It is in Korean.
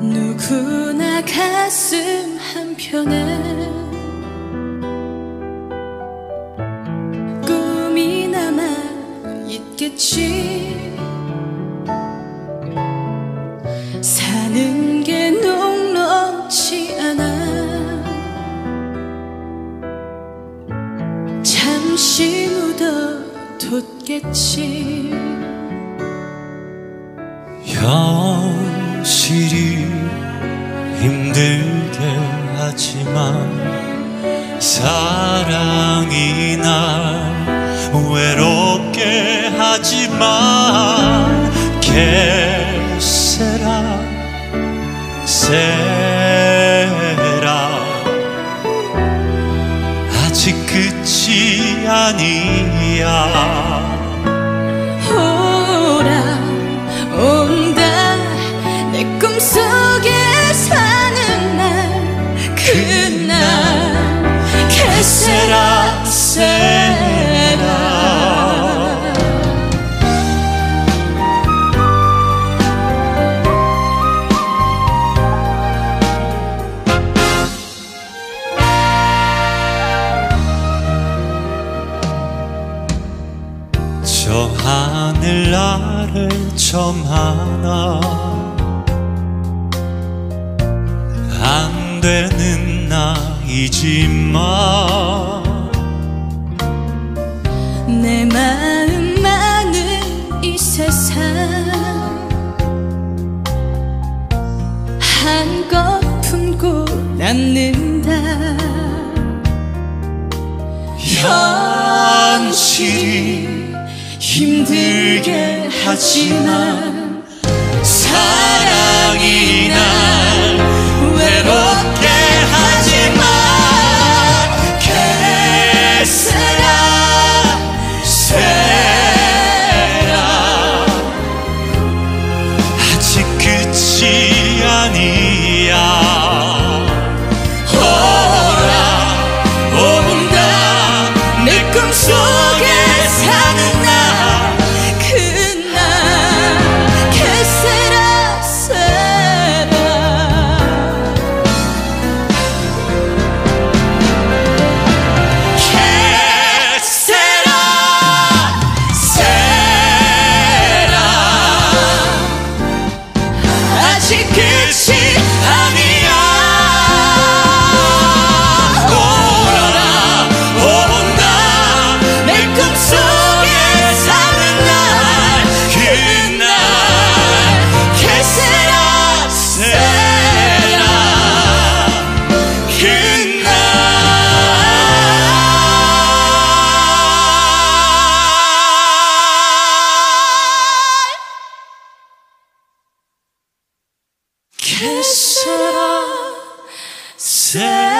누구나 가슴 한편에 꿈이 남아 있겠지. 사는 게 녹록지 않아. 잠시 묻어뒀겠지. 현실이 힘들게 하지만 사랑이 날 외롭게 하지만 개세라 세 나를 점하나. 안 되는 나이지만 내 마음 많은 이 세상 한껏 품고 남는다. 현실이 힘들게 하지만 사랑이 날 외롭게 하지만 개세라 세라. 아직 끝이 아니야. 오라 온다 내 꿈속에 사는 그날 개세라 세라